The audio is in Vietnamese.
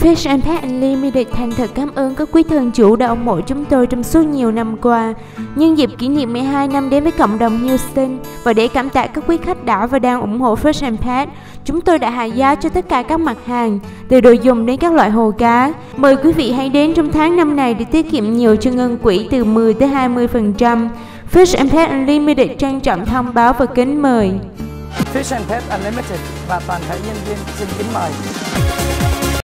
Fish and Pet Unlimited thành thật cảm ơn các quý thân chủ đã ủng hộ chúng tôi trong suốt nhiều năm qua. Nhân dịp kỷ niệm 12 năm đến với cộng đồng Houston và để cảm tạ các quý khách đã và đang ủng hộ Fish and Pet, chúng tôi đã hạ giá cho tất cả các mặt hàng, từ đồ dùng đến các loại hồ cá. Mời quý vị hãy đến trong tháng năm này để tiết kiệm nhiều cho ngân quỹ từ 10 tới 20%. Fish and Pet Unlimited trân trọng thông báo và kính mời. Fish and Pet Unlimited và toàn thể nhân viên xin kính mời.